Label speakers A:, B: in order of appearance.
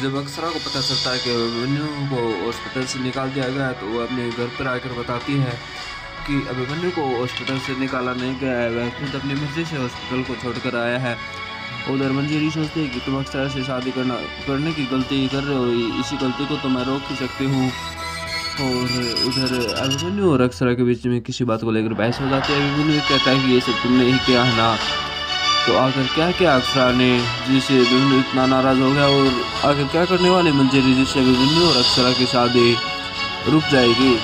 A: जब अक्सरा को पता चलता है कि अभिमन्यु को हॉस्पिटल से निकाल दिया गया है तो वो अपने घर पर आकर बताती है कि अभिमन्यु को हॉस्पिटल से निकाला नहीं गया है। वह खुद अपनी मर्ज़ी से हॉस्पिटल को छोड़कर आया है। उधर मंजीरी सोचती है कि तुम अक्सर से शादी करना, करने की गलती कर रहे हो इसी गलती को तो मैं रोक ही सकती हूँ। और उधर अभिमन्यु और अक्सरा के बीच में किसी बात को लेकर बहस हो जाती है। अभिमन्यु कहता है कि ये सब तुमने ही किया है ना। तो आखिर क्या क्या अक्षरा ने? जिसे बिल्लू इतना नाराज़ हो गया और आखिर क्या करने वाले मंजरी जिससे बिल्लू और अक्सरा की शादी रुक जाएगी?